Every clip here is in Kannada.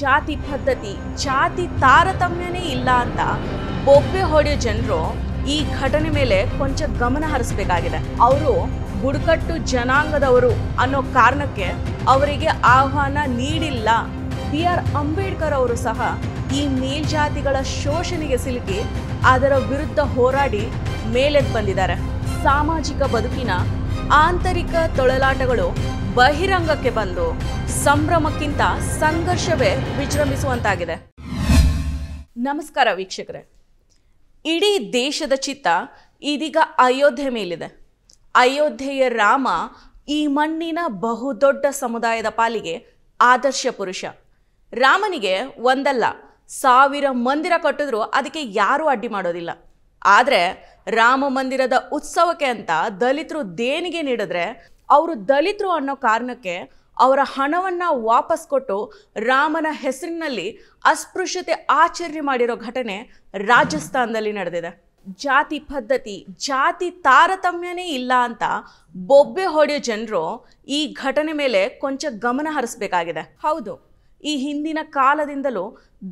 ಜಾತಿ ಪದ್ಧತಿ, ಜಾತಿ ತಾರತಮ್ಯನೇ ಇಲ್ಲ ಅಂತ ಬೊಬ್ಬೆ ಹೊಡೆಯೋ ಜನರು ಈ ಘಟನೆ ಮೇಲೆ ಕೊಂಚ ಗಮನ ಹರಿಸಬೇಕಾಗಿದೆ. ಅವರು ಬುಡಕಟ್ಟು ಜನಾಂಗದವರು ಅನ್ನೋ ಕಾರಣಕ್ಕೆ ಅವರಿಗೆ ಆಹ್ವಾನ ನೀಡಿಲ್ಲ. ಬಿ ಆರ್ ಅಂಬೇಡ್ಕರ್ ಅವರು ಸಹ ಈ ಮೇಲ್ಜಾತಿಗಳ ಶೋಷಣೆಗೆ ಸಿಲುಕಿ ಅದರ ವಿರುದ್ಧ ಹೋರಾಡಿ ಮೇಲೆದ್ದು ಬಂದಿದ್ದಾರೆ. ಸಾಮಾಜಿಕ ಬದುಕಿನ ಆಂತರಿಕ ತೊಳಲಾಟಗಳು ಬಹಿರಂಗಕ್ಕೆ ಬಂದು ಸಂಭ್ರಮಕ್ಕಿಂತ ಸಂಘರ್ಷವೇ ವಿಜೃಂಭಿಸುವಂತಾಗಿದೆ. ನಮಸ್ಕಾರ ವೀಕ್ಷಕರೇ. ಇಡೀ ದೇಶದ ಚಿತ್ತ ಇದೀಗ ಅಯೋಧ್ಯೆ ಮೇಲಿದೆ. ಅಯೋಧ್ಯೆಯ ರಾಮ ಈ ಮಣ್ಣಿನ ಬಹುದೊಡ್ಡ ಸಮುದಾಯದ ಪಾಲಿಗೆ ಆದರ್ಶ ಪುರುಷ. ರಾಮನಿಗೆ ಒಂದಲ್ಲ, ಸಾವಿರ ಮಂದಿರ ಕಟ್ಟಿದ್ರು ಅದಕ್ಕೆ ಯಾರೂ ಅಡ್ಡಿ ಮಾಡೋದಿಲ್ಲ. ಆದರೆ ರಾಮ ಮಂದಿರದ ಉತ್ಸವಕ್ಕೆ ಅಂತ ದಲಿತರು ದೇಣಿಗೆ ನೀಡಿದ್ರೆ ಅವರು ದಲಿತರು ಅನ್ನೋ ಕಾರಣಕ್ಕೆ ಅವರ ಹಣವನ್ನು ವಾಪಸ್ ಕೊಟ್ಟು ರಾಮನ ಹೆಸರಿನಲ್ಲಿ ಅಸ್ಪೃಶ್ಯತೆ ಆಚರಣೆ ಮಾಡಿರೋ ಘಟನೆ ರಾಜಸ್ಥಾನದಲ್ಲಿ ನಡೆದಿದೆ. ಜಾತಿ ಪದ್ಧತಿ, ಜಾತಿ ತಾರತಮ್ಯನೇ ಇಲ್ಲ ಅಂತ ಬೊಬ್ಬೆ ಹೊಡೆಯೋ ಜನರು ಈ ಘಟನೆ ಮೇಲೆ ಕೊಂಚ ಗಮನ ಹರಿಸಬೇಕಾಗಿದೆ. ಹೌದು, ಈ ಹಿಂದಿನ ಕಾಲದಿಂದಲೂ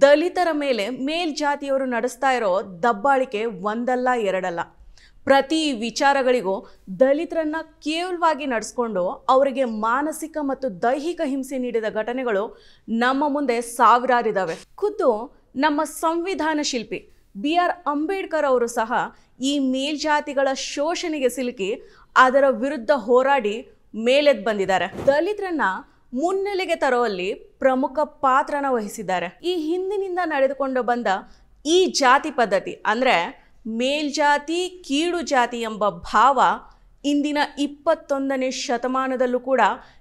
ದಲಿತರ ಮೇಲೆ ಮೇಲ್ಜಾತಿಯವರು ನಡೆಸ್ತಾ ಇರೋ ದಬ್ಬಾಳಿಕೆ ಒಂದಲ್ಲ ಎರಡಲ್ಲ. ಪ್ರತಿ ವಿಚಾರಗಳಿಗೂ ದಲಿತರನ್ನ ಕೇವಲವಾಗಿ ನಡೆಸ್ಕೊಂಡು ಅವರಿಗೆ ಮಾನಸಿಕ ಮತ್ತು ದೈಹಿಕ ಹಿಂಸೆ ನೀಡಿದ ಘಟನೆಗಳು ನಮ್ಮ ಮುಂದೆ ಸಾವಿರಾರಿದ್ದಾವೆ ಖುದ್ದು ನಮ್ಮ ಸಂವಿಧಾನ ಶಿಲ್ಪಿ ಬಿ ಆರ್ ಅಂಬೇಡ್ಕರ್ ಅವರು ಸಹ ಈ ಮೇಲ್ಜಾತಿಗಳ ಶೋಷಣೆಗೆ ಸಿಲುಕಿ ಅದರ ವಿರುದ್ಧ ಹೋರಾಡಿ ಮೇಲೆದ್ದು ಬಂದಿದ್ದಾರೆ. ದಲಿತರನ್ನ ಮುನ್ನೆಲೆಗೆ ತರುವಲ್ಲಿ ಪ್ರಮುಖ ಪಾತ್ರನ ವಹಿಸಿದ್ದಾರೆ. ಈ ಹಿಂದಿನಿಂದ ನಡೆದುಕೊಂಡು ಬಂದ ಈ ಜಾತಿ ಪದ್ಧತಿ ಅಂದ್ರೆ ಮೇಲ್ಜಾತಿ ಕೀಳು ಜಾತಿ ಎಂಬ ಭಾವ ಇಂದಿನ ಇಪ್ಪತ್ತೊಂದನೇ ಶತಮಾನದಲ್ಲೂ ಕೂಡ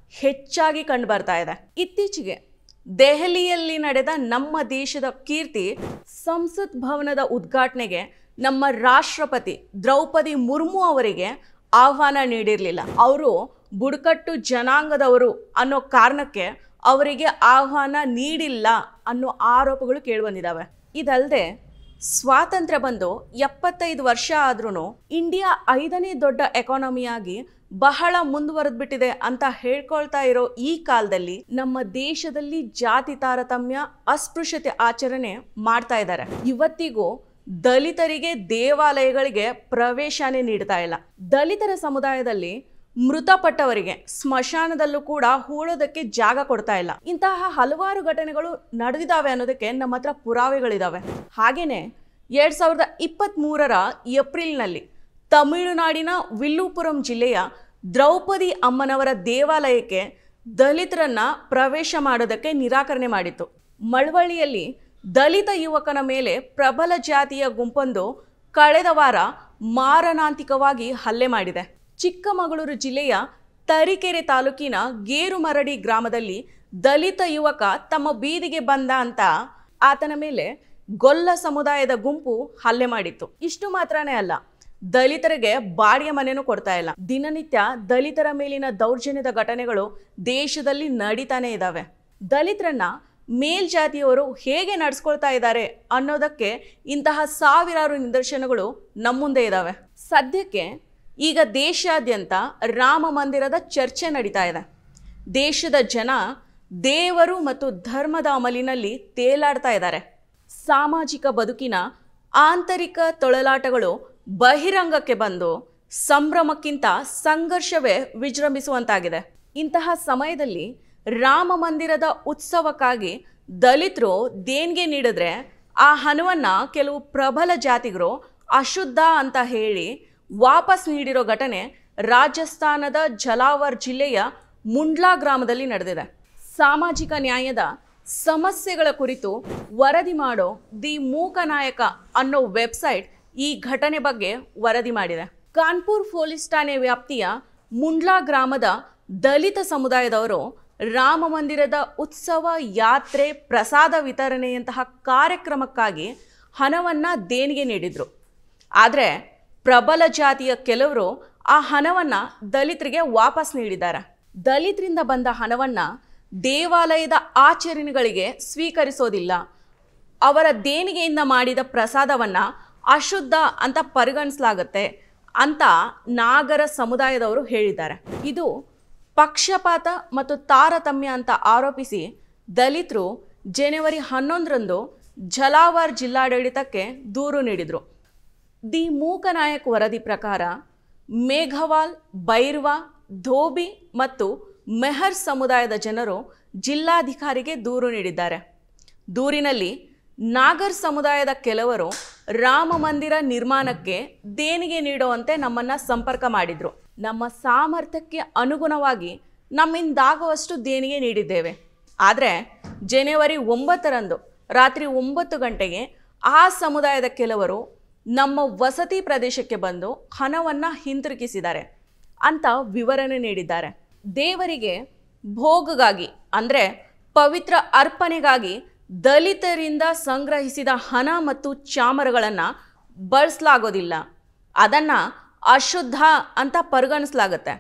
ಹೆಚ್ಚಾಗಿ ಕಂಡುಬರ್ತಾ ಇದೆ. ಇತ್ತೀಚೆಗೆ ದೆಹಲಿಯಲ್ಲಿ ನಡೆದ ನಮ್ಮ ದೇಶದ ಕೀರ್ತಿ ಸಂಸತ್ ಭವನದ ಉದ್ಘಾಟನೆಗೆ ನಮ್ಮ ರಾಷ್ಟ್ರಪತಿ ದ್ರೌಪದಿ ಮುರ್ಮು ಅವರಿಗೆ ಆಹ್ವಾನ ನೀಡಿರಲಿಲ್ಲ. ಅವರು ಬುಡಕಟ್ಟು ಜನಾಂಗದವರು ಅನ್ನೋ ಕಾರಣಕ್ಕೆ ಅವರಿಗೆ ಆಹ್ವಾನ ನೀಡಿಲ್ಲ ಅನ್ನೋ ಆರೋಪಗಳು ಕೇಳಿಬಂದಿದ್ದಾವೆ ಇದಲ್ಲದೆ ಸ್ವಾತಂತ್ರ್ಯ ಬಂದು ಎಪ್ಪತ್ತೈದು ವರ್ಷ ಆದ್ರೂ ಇಂಡಿಯಾ ಐದನೇ ದೊಡ್ಡ ಎಕಾನಮಿಯಾಗಿ ಬಹಳ ಮುಂದುವರೆದ್ಬಿಟ್ಟಿದೆ ಅಂತ ಹೇಳ್ಕೊಳ್ತಾ ಇರೋ ಈ ಕಾಲದಲ್ಲಿ ನಮ್ಮ ದೇಶದಲ್ಲಿ ಜಾತಿ ತಾರತಮ್ಯ, ಅಸ್ಪೃಶ್ಯತೆ ಆಚರಣೆ ಮಾಡ್ತಾ ಇದ್ದಾರೆ. ಇವತ್ತಿಗೂ ದಲಿತರಿಗೆ ದೇವಾಲಯಗಳಿಗೆ ಪ್ರವೇಶನೇ ನೀಡ್ತಾ ಇಲ್ಲ. ದಲಿತರ ಸಮುದಾಯದಲ್ಲಿ ಮೃತಪಟ್ಟವರಿಗೆ ಸ್ಮಶಾನದಲ್ಲೂ ಕೂಡ ಹೂಳೋದಕ್ಕೆ ಜಾಗ ಕೊಡ್ತಾ ಇಲ್ಲ. ಇಂತಹ ಹಲವಾರು ಘಟನೆಗಳು ನಡೆದಿದ್ದಾವೆ ಅನ್ನೋದಕ್ಕೆ ನಮ್ಮ ಹತ್ರ ಪುರಾವೆಗಳಿದ್ದಾವೆ ಹಾಗೆಯೇ ಎರಡ್ ಸಾವಿರದ ಇಪ್ಪತ್ತ್ ಮೂರರ ಏಪ್ರಿಲ್ನಲ್ಲಿ ತಮಿಳುನಾಡಿನ ವಿಲ್ಲುಪುರಂ ಜಿಲ್ಲೆಯ ದ್ರೌಪದಿ ಅಮ್ಮನವರ ದೇವಾಲಯಕ್ಕೆ ದಲಿತರನ್ನ ಪ್ರವೇಶ ಮಾಡೋದಕ್ಕೆ ನಿರಾಕರಣೆ ಮಾಡಿತ್ತು. ಮಳವಳ್ಳಿಯಲ್ಲಿ ದಲಿತ ಯುವಕನ ಮೇಲೆ ಪ್ರಬಲ ಜಾತಿಯ ಗುಂಪೊಂದು ಕಳೆದ ವಾರ ಮಾರಣಾಂತಿಕವಾಗಿ ಹಲ್ಲೆ ಮಾಡಿದೆ. ಚಿಕ್ಕಮಗಳೂರು ಜಿಲ್ಲೆಯ ತರೀಕೆರೆ ತಾಲೂಕಿನ ಗೇರುಮರಡಿ ಗ್ರಾಮದಲ್ಲಿ ದಲಿತ ಯುವಕ ತಮ್ಮ ಬೀದಿಗೆ ಬಂದ ಅಂತ ಆತನ ಮೇಲೆ ಗೊಲ್ಲ ಸಮುದಾಯದ ಗುಂಪು ಹಲ್ಲೆ ಮಾಡಿತ್ತು. ಇಷ್ಟು ಮಾತ್ರನೇ ಅಲ್ಲ, ದಲಿತರಿಗೆ ಬಾಡಿಯ ಮನೆಯೂ ಕೊಡ್ತಾ ಇಲ್ಲ. ದಿನನಿತ್ಯ ದಲಿತರ ಮೇಲಿನ ದೌರ್ಜನ್ಯದ ಘಟನೆಗಳು ದೇಶದಲ್ಲಿ ನಡೀತಾನೆ ಇದ್ದಾವೆ ದಲಿತರನ್ನ ಮೇಲ್ಜಾತಿಯವರು ಹೇಗೆ ನಡೆಸ್ಕೊಳ್ತಾ ಇದ್ದಾರೆ ಅನ್ನೋದಕ್ಕೆ ಇಂತಹ ಸಾವಿರಾರು ನಿದರ್ಶನಗಳು ನಮ್ಮ ಮುಂದೆ ಇದ್ದಾವೆ ಸದ್ಯಕ್ಕೆ ಈಗ ದೇಶಾದ್ಯಂತ ರಾಮ ಮಂದಿರದ ಚರ್ಚೆ ನಡೀತಾ ಇದೆ. ದೇಶದ ಜನ ದೇವರು ಮತ್ತು ಧರ್ಮದ ಅಮಲಿನಲ್ಲಿ ತೇಲಾಡ್ತಾ ಇದ್ದಾರೆ. ಸಾಮಾಜಿಕ ಬದುಕಿನ ಆಂತರಿಕ ತೊಳಲಾಟಗಳು ಬಹಿರಂಗಕ್ಕೆ ಬಂದು ಸಂಭ್ರಮಕ್ಕಿಂತ ಸಂಘರ್ಷವೇ ವಿಜೃಂಭಿಸುವಂತಾಗಿದೆ. ಇಂತಹ ಸಮಯದಲ್ಲಿ ರಾಮ ಮಂದಿರದ ಉತ್ಸವಕ್ಕಾಗಿ ದಲಿತರು ದೇಣಿಗೆ ನೀಡಿದ್ರೆ ಆ ಹಣವನ್ನು ಕೆಲವು ಪ್ರಬಲ ಜಾತಿಗರು ಅಶುದ್ಧ ಅಂತ ಹೇಳಿ ವಾಪಸ್ ನೀಡಿರೋ ಘಟನೆ ರಾಜಸ್ಥಾನದ ಜಲಾವರ್ ಜಿಲ್ಲೆಯ ಮುಂಡ್ಲಾ ಗ್ರಾಮದಲ್ಲಿ ನಡೆದಿದೆ. ಸಾಮಾಜಿಕ ನ್ಯಾಯದ ಸಮಸ್ಯೆಗಳ ಕುರಿತು ವರದಿ ಮಾಡೋ ದಿ ಮೂಕನಾಯಕ ಅನ್ನೋ ವೆಬ್ಸೈಟ್ ಈ ಘಟನೆ ಬಗ್ಗೆ ವರದಿ ಮಾಡಿದೆ. ಕಾನ್ಪುರ್ ಪೊಲೀಸ್ ಠಾಣೆ ವ್ಯಾಪ್ತಿಯ ಮುಂಡ್ಲಾ ಗ್ರಾಮದ ದಲಿತ ಸಮುದಾಯದವರು ರಾಮ ಮಂದಿರದ ಉತ್ಸವ, ಯಾತ್ರೆ, ಪ್ರಸಾದ ವಿತರಣೆಯಂತಹ ಕಾರ್ಯಕ್ರಮಕ್ಕಾಗಿ ಹಣವನ್ನು ದೇಣಿಗೆ ನೀಡಿದರು. ಆದರೆ ಪ್ರಬಲ ಜಾತಿಯ ಕೆಲವರು ಆ ಹಣವನ್ನು ದಲಿತರಿಗೆ ವಾಪಸ್ ನೀಡಿದ್ದಾರೆ. ದಲಿತರಿಂದ ಬಂದ ಹಣವನ್ನು ದೇವಾಲಯದ ಆಚರಣೆಗಳಿಗೆ ಸ್ವೀಕರಿಸೋದಿಲ್ಲ. ಅವರ ದೇಣಿಗೆಯಿಂದ ಮಾಡಿದ ಪ್ರಸಾದವನ್ನು ಅಶುದ್ಧ ಅಂತ ಪರಿಗಣಿಸಲಾಗುತ್ತೆ ಅಂತ ನಾಗರ ಸಮುದಾಯದವರು ಹೇಳಿದ್ದಾರೆ. ಇದು ಪಕ್ಷಪಾತ ಮತ್ತು ತಾರತಮ್ಯ ಅಂತ ಆರೋಪಿಸಿ ದಲಿತರು ಜನವರಿ ಹನ್ನೊಂದರಂದು ಝಲಾವಾರ್ ಜಿಲ್ಲಾಡಳಿತಕ್ಕೆ ದೂರು ನೀಡಿದರು. ದಿ ಮೂಕನಾಯಕ್ ವರದಿ ಪ್ರಕಾರ ಮೇಘವಾಲ್, ಬೈರ್ವಾ, ಧೋಬಿ ಮತ್ತು ಮೆಹರ್ ಸಮುದಾಯದ ಜನರು ಜಿಲ್ಲಾಧಿಕಾರಿಗೆ ದೂರು ನೀಡಿದ್ದಾರೆ. ದೂರಿನಲ್ಲಿ ನಾಗರ್ ಸಮುದಾಯದ ಕೆಲವರು ರಾಮ ಮಂದಿರ ನಿರ್ಮಾಣಕ್ಕೆ ದೇಣಿಗೆ ನೀಡುವಂತೆ ನಮ್ಮನ್ನು ಸಂಪರ್ಕ ಮಾಡಿದರು. ನಮ್ಮ ಸಾಮರ್ಥ್ಯಕ್ಕೆ ಅನುಗುಣವಾಗಿ ನಮ್ಮಿಂದಾಗುವಷ್ಟು ದೇಣಿಗೆ ನೀಡಿದ್ದೇವೆ. ಆದರೆ ಜನವರಿ ಒಂಬತ್ತರಂದು ರಾತ್ರಿ ಒಂಬತ್ತು ಗಂಟೆಗೆ ಆ ಸಮುದಾಯದ ಕೆಲವರು ನಮ್ಮ ವಸತಿ ಪ್ರದೇಶಕ್ಕೆ ಬಂದು ಹಣವನ್ನು ಹಿಂತಿರುಗಿಸಿದ್ದಾರೆ ಅಂತ ವಿವರಣೆ ನೀಡಿದ್ದಾರೆ. ದೇವರಿಗೆ ಭೋಗಗಾಗಿ ಅಂದರೆ ಪವಿತ್ರ ಅರ್ಪಣೆಗಾಗಿ ದಲಿತರಿಂದ ಸಂಗ್ರಹಿಸಿದ ಹಣ ಮತ್ತು ಚಾಮರಗಳನ್ನು ಬಳಸಲಾಗೋದಿಲ್ಲ. ಅದನ್ನು ಅಶುದ್ಧ ಅಂತ ಪರಿಗಣಿಸಲಾಗುತ್ತೆ.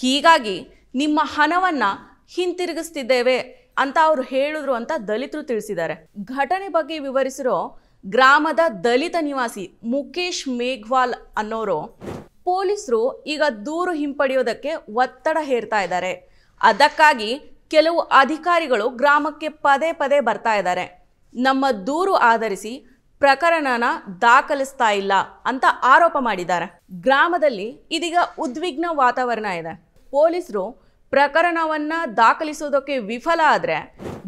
ಹೀಗಾಗಿ ನಿಮ್ಮ ಹಣವನ್ನು ಹಿಂತಿರುಗಿಸ್ತಿದ್ದೇವೆ ಅಂತ ಅವರು ಹೇಳಿದ್ರು ಅಂತ ದಲಿತರು ತಿಳಿಸಿದ್ದಾರೆ. ಘಟನೆ ಬಗ್ಗೆ ವಿವರಿಸಿರೋ ಗ್ರಾಮದ ದಲಿತ ನಿವಾಸಿ ಮುಖೇಶ್ ಮೇಘ್ವಾಲ್ ಅನ್ನೋರು ಪೊಲೀಸರು ಈಗ ದೂರು ಹಿಂಪಡೆಯೋದಕ್ಕೆ ಒತ್ತಡ ಹೇರ್ತಾ ಇದ್ದಾರೆ. ಅದಕ್ಕಾಗಿ ಕೆಲವು ಅಧಿಕಾರಿಗಳು ಗ್ರಾಮಕ್ಕೆ ಪದೇ ಪದೇ ಬರ್ತಾ ಇದ್ದಾರೆ. ನಮ್ಮ ದೂರು ಆಧರಿಸಿ ಪ್ರಕರಣನ ದಾಖಲಿಸ್ತಾ ಇಲ್ಲ ಅಂತ ಆರೋಪ ಮಾಡಿದ್ದಾರೆ. ಗ್ರಾಮದಲ್ಲಿ ಇದೀಗ ಉದ್ವಿಗ್ನ ವಾತಾವರಣ ಇದೆ. ಪೊಲೀಸರು ಪ್ರಕರಣವನ್ನ ದಾಖಲಿಸೋದಕ್ಕೆ ವಿಫಲ ಆದರೆ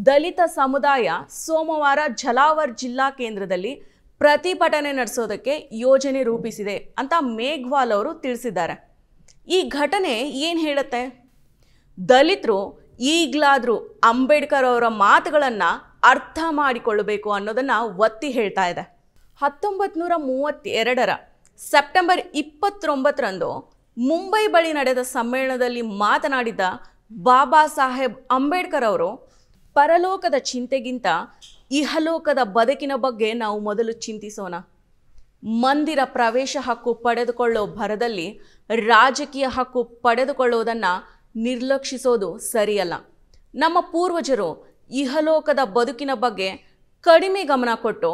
ದಲಿತ ಸಮುದಾಯ ಸೋಮವಾರ ಝಲಾವರ್ ಜಿಲ್ಲಾ ಕೇಂದ್ರದಲ್ಲಿ ಪ್ರತಿಭಟನೆ ನಡೆಸೋದಕ್ಕೆ ಯೋಜನೆ ರೂಪಿಸಿದೆ ಅಂತ ಮೇಘ್ವಾಲ್ ಅವರು ತಿಳಿಸಿದ್ದಾರೆ. ಈ ಘಟನೆ ಏನು ಹೇಳುತ್ತೆ? ದಲಿತರು ಈಗಲಾದರೂ ಅಂಬೇಡ್ಕರ್ ಅವರ ಮಾತುಗಳನ್ನು ಅರ್ಥ ಮಾಡಿಕೊಳ್ಳಬೇಕು ಅನ್ನೋದನ್ನು ಒತ್ತಿ ಹೇಳ್ತಾ ಇದೆ. ಹತ್ತೊಂಬತ್ತು ನೂರ ಮೂವತ್ತೆರಡರ ಸೆಪ್ಟೆಂಬರ್ ಇಪ್ಪತ್ತೊಂಬತ್ತರಂದು ಮುಂಬೈ ಬಳಿ ನಡೆದ ಸಮ್ಮೇಳನದಲ್ಲಿ ಮಾತನಾಡಿದ ಬಾಬಾ ಸಾಹೇಬ್ ಅಂಬೇಡ್ಕರ್ ಅವರು ಪರಲೋಕದ ಚಿಂತೆಗಿಂತ ಇಹಲೋಕದ ಬದುಕಿನ ಬಗ್ಗೆ ನಾವು ಮೊದಲು ಚಿಂತಿಸೋಣ. ಮಂದಿರ ಪ್ರವೇಶ ಹಕ್ಕು ಪಡೆದುಕೊಳ್ಳೋ ಭರದಲ್ಲಿ ರಾಜಕೀಯ ಹಕ್ಕು ಪಡೆದುಕೊಳ್ಳೋದನ್ನು ನಿರ್ಲಕ್ಷಿಸೋದು ಸರಿಯಲ್ಲ. ನಮ್ಮ ಪೂರ್ವಜರು ಇಹಲೋಕದ ಬದುಕಿನ ಬಗ್ಗೆ ಕಡಿಮೆ ಗಮನ ಕೊಟ್ಟು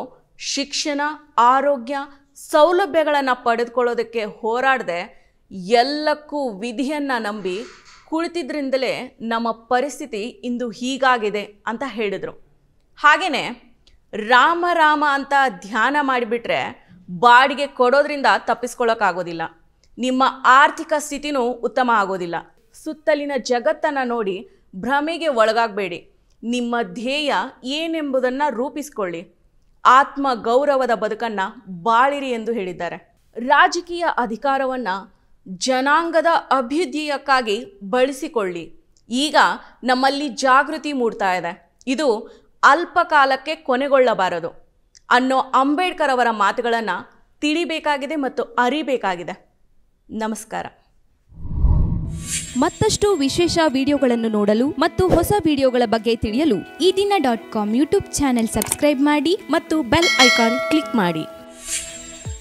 ಶಿಕ್ಷಣ, ಆರೋಗ್ಯ, ಸೌಲಭ್ಯಗಳನ್ನು ಪಡೆದುಕೊಳ್ಳೋದಕ್ಕೆ ಹೋರಾಡದೆ ಎಲ್ಲಕ್ಕೂ ವಿಧಿಯನ್ನು ನಂಬಿ ಕುಳಿತಿದ್ರಿಂದಲೇ ನಮ್ಮ ಪರಿಸ್ಥಿತಿ ಇಂದು ಹೀಗಾಗಿದೆ ಅಂತ ಹೇಳಿದರು. ಹಾಗೆಯೇ ರಾಮ ರಾಮ ಅಂತ ಧ್ಯಾನ ಮಾಡಿಬಿಟ್ರೆ ಬಾಡಿಗೆ ಕೊಡೋದ್ರಿಂದ ತಪ್ಪಿಸ್ಕೊಳ್ಳೋಕ್ಕಾಗೋದಿಲ್ಲ ನಿಮ್ಮ ಆರ್ಥಿಕ ಸ್ಥಿತಿನೂ ಉತ್ತಮ ಆಗೋದಿಲ್ಲ. ಸುತ್ತಲಿನ ಜಗತ್ತನ್ನು ನೋಡಿ ಭ್ರಮೆಗೆ ಒಳಗಾಗಬೇಡಿ. ನಿಮ್ಮ ಧ್ಯೇಯ ಏನೆಂಬುದನ್ನು ರೂಪಿಸಿಕೊಳ್ಳಿ. ಆತ್ಮ ಗೌರವದ ಬದುಕನ್ನು ಬಾಳಿರಿ ಎಂದು ಹೇಳಿದ್ದಾರೆ. ರಾಜಕೀಯ ಅಧಿಕಾರವನ್ನು ಜನಾಂಗದ ಅಭ್ಯುದಯಕ್ಕಾಗಿ ಬಳಸಿಕೊಳ್ಳಿ. ಈಗ ನಮ್ಮಲ್ಲಿ ಜಾಗೃತಿ ಮೂಡ್ತಾ ಇದೆ. ಇದು ಅಲ್ಪಕಾಲಕ್ಕೆ ಕೊನೆಗೊಳ್ಳಬಾರದು. ಅನ್ನೋ ಅಂಬೇಡ್ಕರ್ ಅವರ ಮಾತುಗಳನ್ನು ತಿಳಿಬೇಕಾಗಿದೆ ಮತ್ತು ಅರಿಬೇಕಾಗಿದೆ. ನಮಸ್ಕಾರ. ಮತ್ತಷ್ಟು ವಿಶೇಷ ವಿಡಿಯೋಗಳನ್ನು ನೋಡಲು ಮತ್ತು ಹೊಸ ವಿಡಿಯೋಗಳ ಬಗ್ಗೆ ತಿಳಿಯಲು ಈ ದಿನ dot com YouTube channel subscribe ಮಾಡಿ ಮತ್ತು ಬೆಲ್ ಐಕಾನ್ ಕ್ಲಿಕ್ ಮಾಡಿ.